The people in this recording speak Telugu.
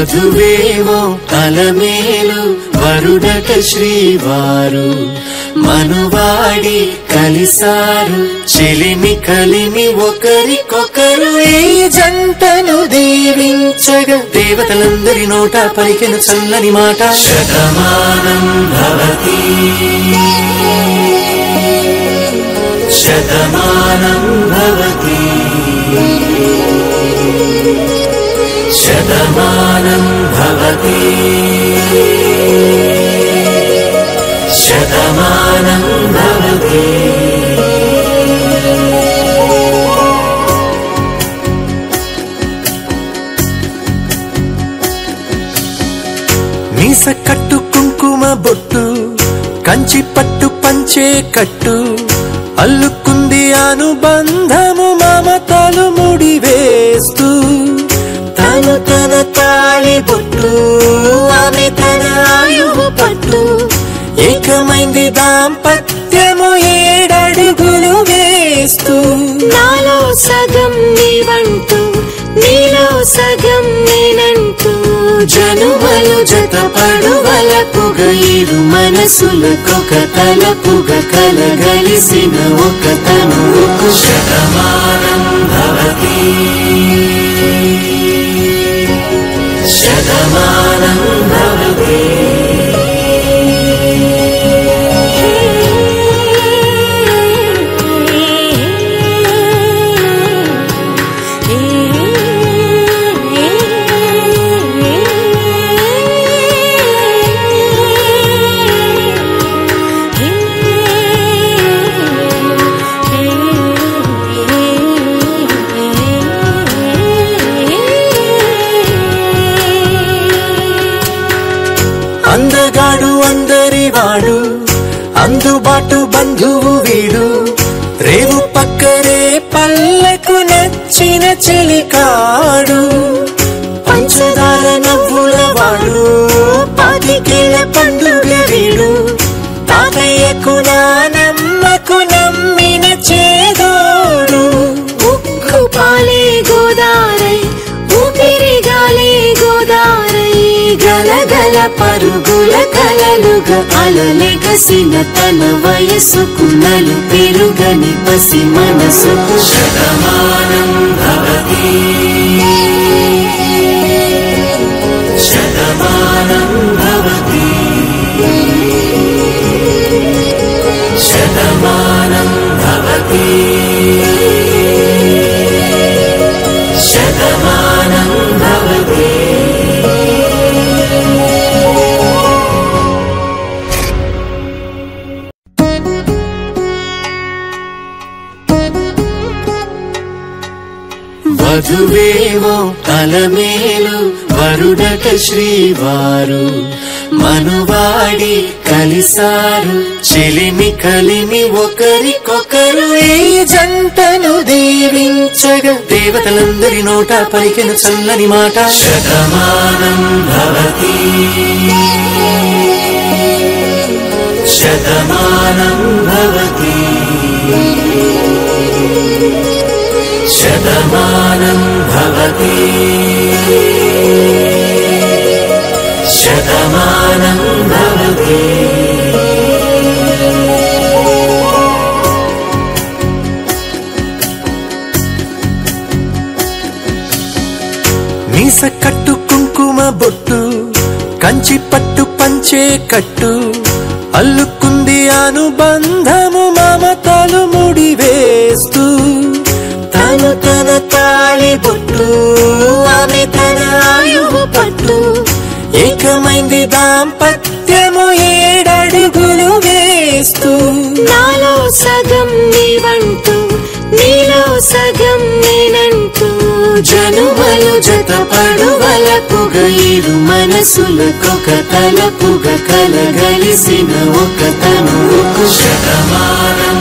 మధువేమో అలమేలు వరుడట శ్రీవారు. మనువాడి కలిసారు చెలిమి కలిమి ఒకరికొకరు. ఏ జంటను దీవించగ దేవతలందరి నోట పలికిన చల్లని మాట. శతమానం భవతి. శతమానం భవతి. బొట్టు కంచి పట్టు పంచే కట్టు అల్లుకుంది అనుబంధము మమతలు ముడి వేస్తూ తను తన తాళి బొట్టు ఆమె తన ఆయువు పట్టు. ఏకమైంది దాంపత్యము ఏడడుగులు వేస్తూ. నాలో సగం నీవంటూ నీలో సగం నేనంటూ జనుమలు జత పడువలపుగ ఇరు మనసులకొక తలపుగ కలగలిసిన ఒక తను శతమానం అందగాడు అందరి వాడు అందుబాటు బంధువు వీడు. రేవు పక్కరే పల్లెకు నచ్చిన చెలికాడు పంచదార నవ్వుల వాడు పాతికేల పండుగ వీడు. తాతయ్యకు నానమ్మకు నమ్మి గలగల పరుగుల కలలుగా అలలెగసిన తన వయసుకు నలు పెరుగని పసి మనసుకు శతమానం భవతి శతమానం భవతి వధువేమో అలమేలు వరుడట శ్రీవారు. మనువాడి కలిసారు చెలిమి కలిమి ఒకరికొకరు ఏ జంటను దీవించగా దేవతలందరి నోట పలికిన చల్లని మాట. శతమానం భవతి. శతమానం భవతి. శతమానం భవతి శతమానం భవతి మీస కట్టు కుంకుమ బొట్టు కంచి పట్టు పంచే కట్టు అల్లుకుంది అనుబంధము మమతలు ముడివేస్తూ దాంపత్యము ఏడడుగులు వేస్తూ. నాలో సగం నీవంటూ నీలో సగం నేనంటూ జనుమలు జత పడువలపుగ ఇరు మనసులకొక తలపుగ కలగలిసిన ఒక తనువుకు శతమానం